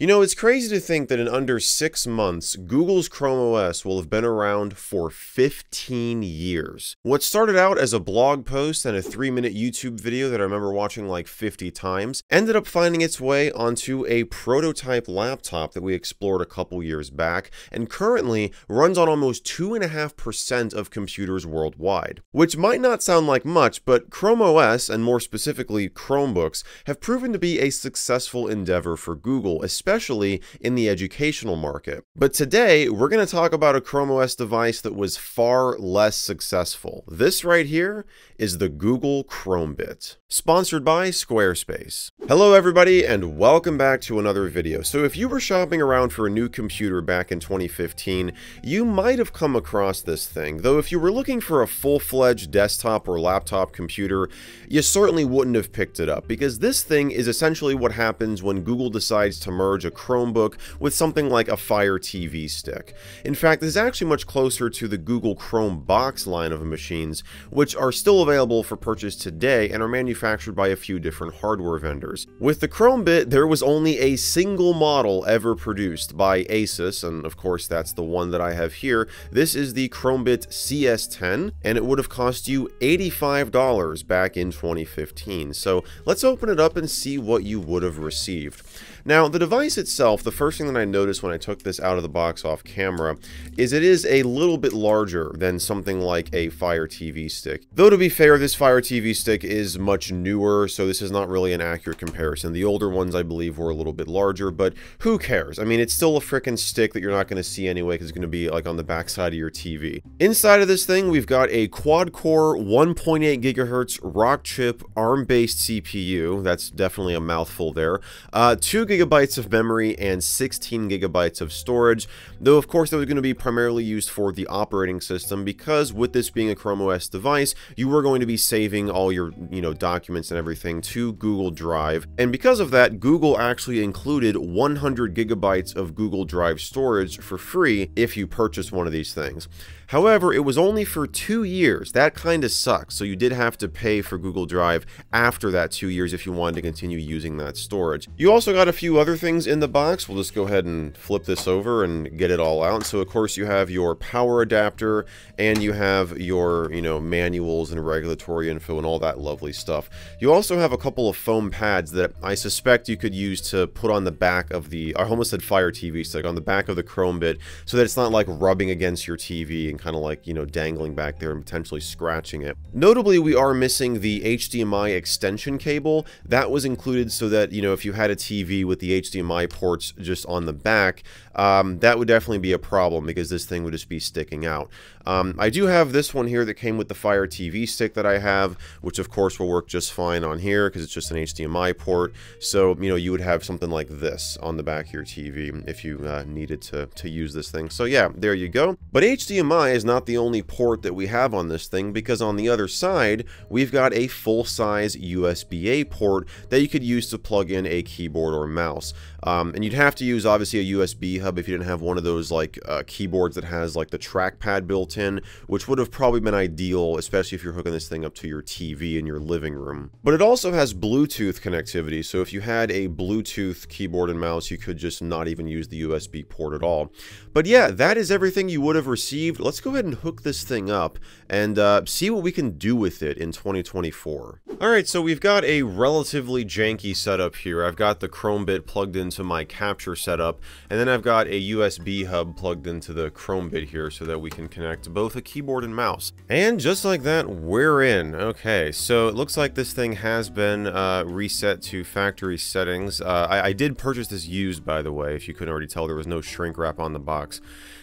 You know, it's crazy to think that in under six months, Google's Chrome OS will have been around for 15 years. What started out as a blog post and a three minute YouTube video that I remember watching like 50 times ended up finding its way onto a prototype laptop that we explored a couple years back and currently runs on almost 2.5% of computers worldwide. Which might not sound like much, but Chrome OS, and more specifically Chromebooks, have proven to be a successful endeavor for Google, especially especially in the educational market. But today, we're going to talk about a Chrome OS device that was far less successful. This right here is the Google Chromebit, sponsored by Squarespace. Hello everybody and welcome back to another video. So if you were shopping around for a new computer back in 2015, you might have come across this thing, though if you were looking for a full-fledged desktop or laptop computer, you certainly wouldn't have picked it up, because this thing is essentially what happens when Google decides to merge a Chromebook with something like a Fire TV stick. In fact, this is actually much closer to the Google Chromebox line of machines, which are still available for purchase today and are manufactured by a few different hardware vendors. With the Chromebit, there was only a single model ever produced by Asus, and of course that's the one that I have here. This is the Chromebit CS10, and it would have cost you $85 back in 2015. So let's open it up and see what you would have received. Now, the device itself, the first thing that I noticed when I took this out of the box off camera is it is a little bit larger than something like a Fire TV stick. Though to be fair, this Fire TV stick is much newer, so this is not really an accurate comparison. The older ones, I believe, were a little bit larger, but who cares? I mean, it's still a freaking stick that you're not going to see anyway because it's going to be like on the backside of your TV. Inside of this thing, we've got a quad-core 1.8 gigahertz Rockchip ARM-based CPU. That's definitely a mouthful there. Uh, two gigabytes of memory and 16 gigabytes of storage, though of course that was going to be primarily used for the operating system because with this being a Chrome OS device, you were going to be saving all your, you know, documents and everything to Google Drive. And because of that, Google actually included 100 gigabytes of Google Drive storage for free if you purchase one of these things. However, it was only for two years. That kind of sucks. So you did have to pay for Google Drive after that two years if you wanted to continue using that storage. You also got a few other things in the box. We'll just go ahead and flip this over and get it all out. So of course you have your power adapter and you have your, you know, manuals and regulatory info and all that lovely stuff. You also have a couple of foam pads that I suspect you could use to put on the back of the, I almost said Fire TV stick, on the back of the Chromebit so that it's not like rubbing against your TV and kind of like, you know, dangling back there and potentially scratching it. Notably, we are missing the HDMI extension cable. That was included so that, you know, if you had a TV with the HDMI ports just on the back, um, that would definitely be a problem because this thing would just be sticking out. Um, I do have this one here that came with the Fire TV stick that I have, which of course will work just fine on here because it's just an HDMI port. So, you know, you would have something like this on the back of your TV if you uh, needed to, to use this thing. So yeah, there you go. But HDMI is not the only port that we have on this thing because on the other side, we've got a full-size USB-A port that you could use to plug in a keyboard or mouse. Um, and you'd have to use obviously a USB hub if you didn't have one of those like uh, keyboards that has like the trackpad built in, which would have probably been ideal, especially if you're hooking this thing up to your TV in your living room. But it also has Bluetooth connectivity, so if you had a Bluetooth keyboard and mouse, you could just not even use the USB port at all. But yeah, that is everything you would have received. Let's go ahead and hook this thing up and uh, see what we can do with it in 2024. Alright, so we've got a relatively janky setup here. I've got the Chromebit plugged into my capture setup, and then I've got a USB hub plugged into the Chromebit here so that we can connect both a keyboard and mouse. And just like that, we're in. Okay, so it looks like this thing has been uh, reset to factory settings. Uh, I, I did purchase this used, by the way. If you couldn't already tell, there was no shrink wrap on the box.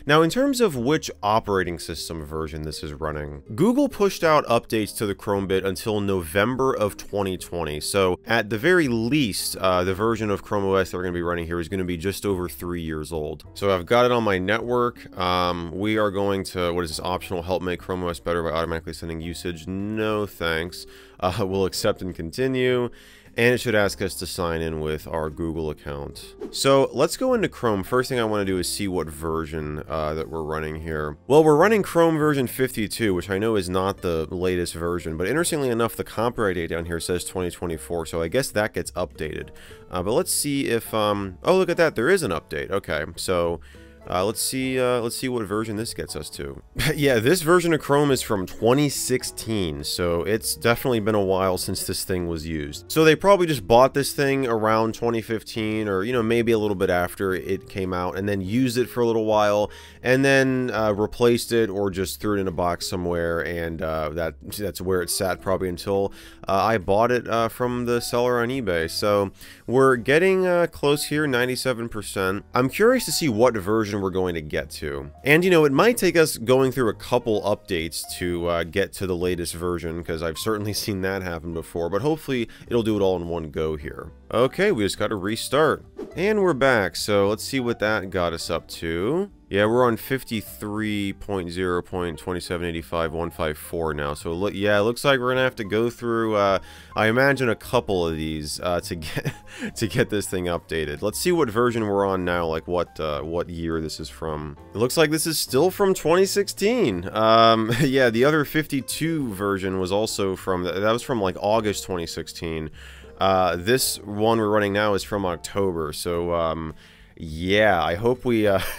Now, in terms of which operating system version this is running, Google pushed out updates to the Chromebit until November of 2020. So at the very least, uh, the version of Chrome OS that we're going to be running here is going to be just over three years old. So I've got it on my network. Um, we are going to, what is this, optional help make Chrome OS better by automatically sending usage? No thanks. Uh, we'll accept and continue and it should ask us to sign in with our Google account. So let's go into Chrome. First thing I want to do is see what version uh, that we're running here. Well, we're running Chrome version 52, which I know is not the latest version, but interestingly enough, the copyright date down here says 2024, so I guess that gets updated. Uh, but let's see if, um, oh, look at that, there is an update. Okay, so uh, let's see. Uh, let's see what version this gets us to. yeah, this version of Chrome is from 2016, so it's definitely been a while since this thing was used. So they probably just bought this thing around 2015, or you know maybe a little bit after it came out, and then used it for a little while, and then uh, replaced it or just threw it in a box somewhere, and uh, that that's where it sat probably until uh, I bought it uh, from the seller on eBay. So we're getting close here, 97%. I'm curious to see what version we're going to get to. And, you know, it might take us going through a couple updates to uh, get to the latest version, because I've certainly seen that happen before, but hopefully it'll do it all in one go here. Okay, we just got to restart. And we're back, so let's see what that got us up to. Yeah, we're on 53.0.2785.154 now. So look, yeah, it looks like we're gonna have to go through. Uh, I imagine a couple of these uh, to get to get this thing updated. Let's see what version we're on now. Like what uh, what year this is from. It looks like this is still from 2016. Um, yeah, the other 52 version was also from that was from like August 2016. Uh, this one we're running now is from October. So um, yeah, I hope we. Uh,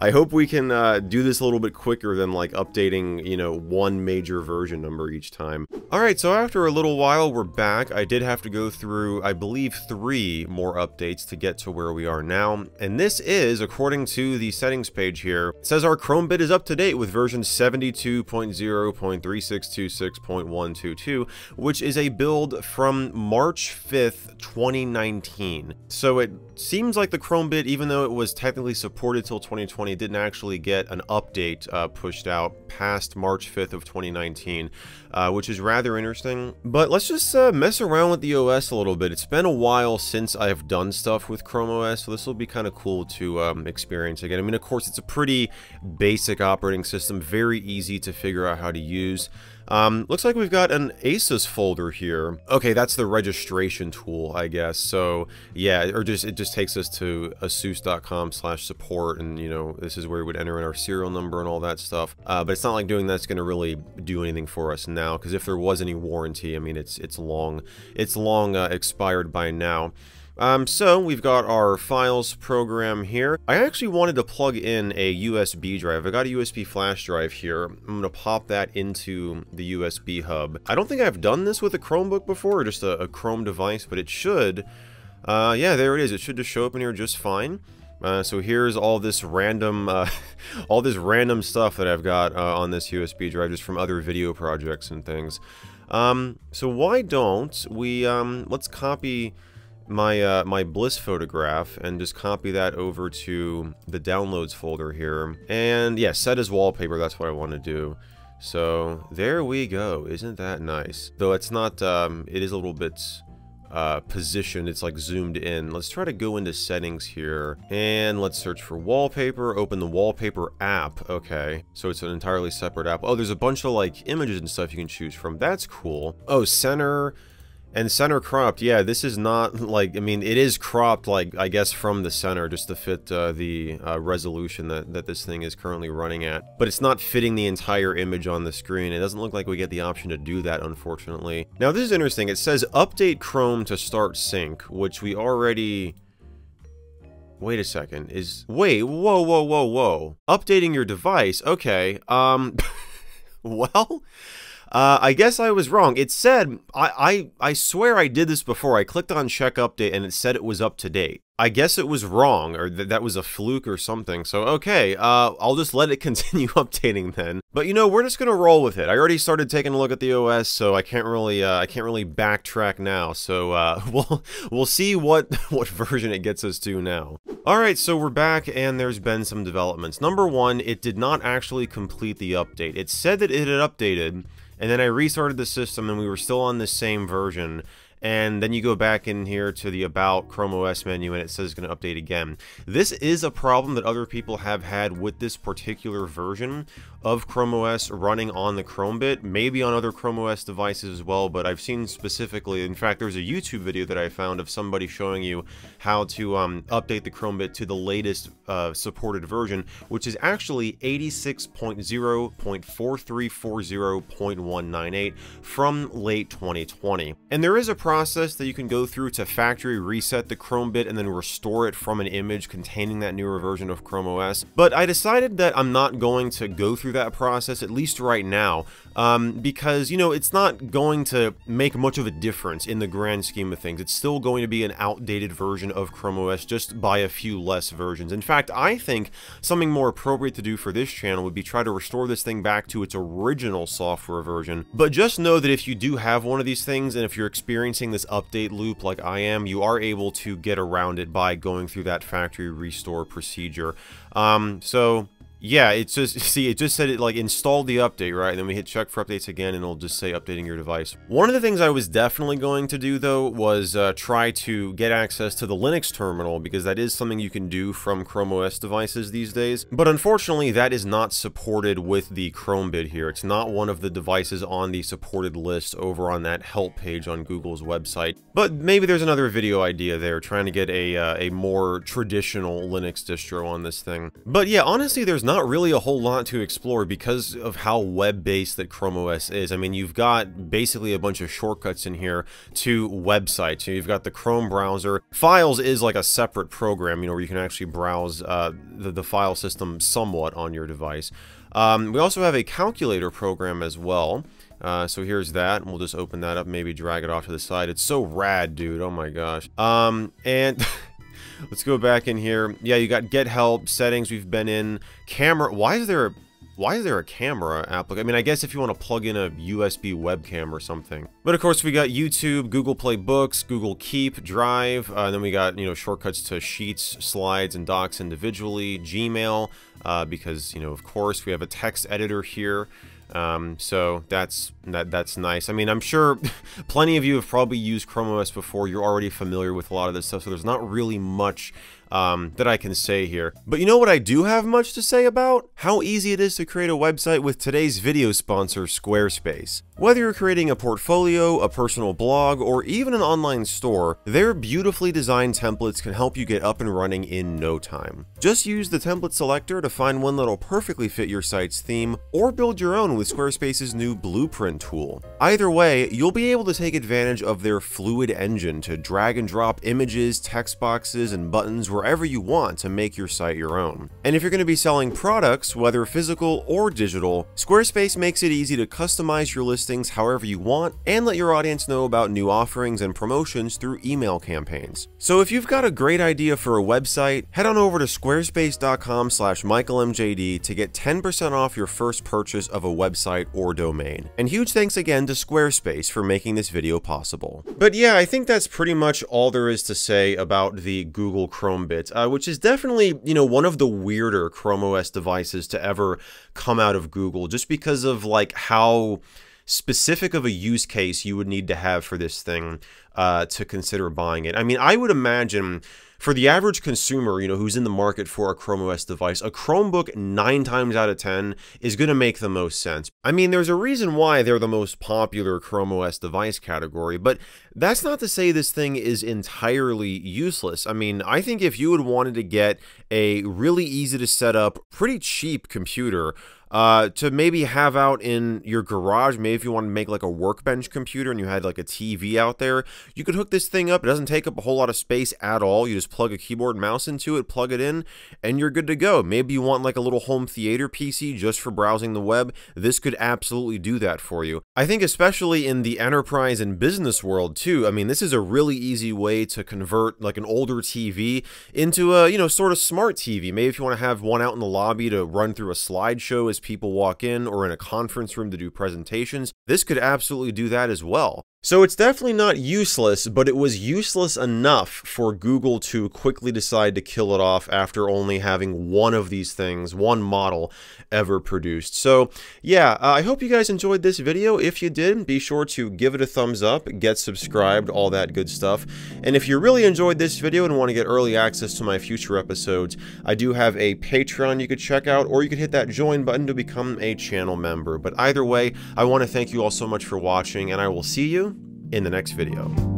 I hope we can uh, do this a little bit quicker than like updating, you know, one major version number each time. Alright, so after a little while, we're back. I did have to go through, I believe, three more updates to get to where we are now. And this is, according to the settings page here, says our Chromebit is up to date with version 72.0.3626.122, which is a build from March 5th, 2019. So it seems like the Chromebit, even though it was technically supported till 20 2020 didn't actually get an update uh, pushed out past March 5th of 2019, uh, which is rather interesting. But let's just uh, mess around with the OS a little bit. It's been a while since I've done stuff with Chrome OS, so this will be kind of cool to um, experience again. I mean, of course, it's a pretty basic operating system, very easy to figure out how to use. Um, looks like we've got an ASUS folder here. Okay, that's the registration tool, I guess. So yeah, or just it just takes us to asus.com slash support and you know, this is where we would enter in our serial number and all that stuff. Uh, but it's not like doing that's going to really do anything for us now because if there was any warranty, I mean, it's it's long, it's long uh, expired by now. Um, so we've got our files program here. I actually wanted to plug in a USB drive. I got a USB flash drive here. I'm going to pop that into the USB hub. I don't think I've done this with a Chromebook before, or just a, a Chrome device, but it should. Uh, yeah, there it is. It should just show up in here just fine. Uh, so here's all this random, uh, all this random stuff that I've got uh, on this USB drive just from other video projects and things. Um, so why don't we, um, let's copy my uh, my Bliss photograph and just copy that over to the downloads folder here. And yeah, set as wallpaper, that's what I want to do. So there we go. Isn't that nice? Though it's not, um, it is a little bit uh, positioned. It's like zoomed in. Let's try to go into settings here and let's search for wallpaper. Open the wallpaper app. Okay, so it's an entirely separate app. Oh, there's a bunch of like images and stuff you can choose from. That's cool. Oh, center and center cropped, yeah, this is not like, I mean, it is cropped, like, I guess from the center just to fit uh, the uh, resolution that, that this thing is currently running at. But it's not fitting the entire image on the screen. It doesn't look like we get the option to do that, unfortunately. Now, this is interesting. It says update Chrome to start sync, which we already... Wait a second, is... Wait, whoa, whoa, whoa, whoa. Updating your device, okay, um... well... Uh, I guess I was wrong. It said, I, I, I swear I did this before. I clicked on check update and it said it was up to date. I guess it was wrong, or th that was a fluke or something. So, okay, uh, I'll just let it continue updating then. But you know, we're just gonna roll with it. I already started taking a look at the OS, so I can't really, uh, I can't really backtrack now. So, uh, we'll, we'll see what, what version it gets us to now. Alright, so we're back, and there's been some developments. Number one, it did not actually complete the update. It said that it had updated, and then I restarted the system and we were still on the same version and then you go back in here to the About Chrome OS menu and it says it's going to update again. This is a problem that other people have had with this particular version of Chrome OS running on the Chromebit, maybe on other Chrome OS devices as well, but I've seen specifically, in fact, there's a YouTube video that I found of somebody showing you how to um, update the Chromebit to the latest uh, supported version, which is actually 86.0.4340.198 from late 2020. And there is a process that you can go through to factory reset the Chromebit and then restore it from an image containing that newer version of Chrome OS, but I decided that I'm not going to go through that process, at least right now, um, because, you know, it's not going to make much of a difference in the grand scheme of things. It's still going to be an outdated version of Chrome OS, just by a few less versions. In fact, I think something more appropriate to do for this channel would be try to restore this thing back to its original software version. But just know that if you do have one of these things, and if you're experiencing this update loop like I am, you are able to get around it by going through that factory restore procedure. Um, so yeah, it's just, see, it just said it like installed the update, right? And then we hit check for updates again and it'll just say updating your device. One of the things I was definitely going to do though was uh, try to get access to the Linux terminal because that is something you can do from Chrome OS devices these days. But unfortunately, that is not supported with the Chromebit here. It's not one of the devices on the supported list over on that help page on Google's website. But maybe there's another video idea there, trying to get a, uh, a more traditional Linux distro on this thing. But yeah, honestly, there's not not really a whole lot to explore because of how web-based that Chrome OS is. I mean, you've got basically a bunch of shortcuts in here to websites. you've got the Chrome browser. Files is like a separate program, you know, where you can actually browse uh, the, the file system somewhat on your device. Um, we also have a calculator program as well. Uh, so here's that, and we'll just open that up, maybe drag it off to the side. It's so rad, dude. Oh my gosh. Um, and... Let's go back in here. Yeah, you got get help, settings we've been in, camera. Why is there a why is there a camera application? I mean, I guess if you want to plug in a USB webcam or something. But of course, we got YouTube, Google Play Books, Google Keep, Drive, uh, and then we got, you know, shortcuts to Sheets, Slides, and Docs individually, Gmail, uh, because, you know, of course, we have a text editor here. Um, so that's that that's nice. I mean, I'm sure plenty of you have probably used Chrome OS before. You're already familiar with a lot of this stuff, so there's not really much um, that I can say here. But you know what I do have much to say about? How easy it is to create a website with today's video sponsor, Squarespace. Whether you're creating a portfolio, a personal blog, or even an online store, their beautifully designed templates can help you get up and running in no time. Just use the template selector to find one that'll perfectly fit your site's theme, or build your own with Squarespace's new Blueprint tool. Either way, you'll be able to take advantage of their fluid engine to drag and drop images, text boxes, and buttons wherever you want to make your site your own. And if you're going to be selling products, whether physical or digital, Squarespace makes it easy to customize your listings however you want, and let your audience know about new offerings and promotions through email campaigns. So if you've got a great idea for a website, head on over to squarespace.com slash michaelmjd to get 10% off your first purchase of a website or domain. And huge thanks again to Squarespace for making this video possible. But yeah, I think that's pretty much all there is to say about the Google Chromebit, uh, which is definitely, you know, one of the weirder Chrome OS devices to ever come out of Google, just because of like how specific of a use case you would need to have for this thing uh, to consider buying it. I mean, I would imagine for the average consumer, you know, who's in the market for a Chrome OS device, a Chromebook 9 times out of 10 is going to make the most sense. I mean, there's a reason why they're the most popular Chrome OS device category, but that's not to say this thing is entirely useless. I mean, I think if you had wanted to get a really easy to set up, pretty cheap computer uh, to maybe have out in your garage. Maybe if you want to make like a workbench computer and you had like a TV out there, you could hook this thing up. It doesn't take up a whole lot of space at all. You just plug a keyboard and mouse into it, plug it in, and you're good to go. Maybe you want like a little home theater PC just for browsing the web. This could absolutely do that for you. I think especially in the enterprise and business world too. I mean, this is a really easy way to convert like an older TV into a, you know, sort of smart TV. Maybe if you want to have one out in the lobby to run through a slideshow as people walk in or in a conference room to do presentations, this could absolutely do that as well. So it's definitely not useless, but it was useless enough for Google to quickly decide to kill it off after only having one of these things, one model ever produced. So yeah, uh, I hope you guys enjoyed this video. If you did, be sure to give it a thumbs up, get subscribed, all that good stuff. And if you really enjoyed this video and want to get early access to my future episodes, I do have a Patreon you could check out, or you could hit that join button to become a channel member. But either way, I want to thank you all so much for watching, and I will see you in the next video.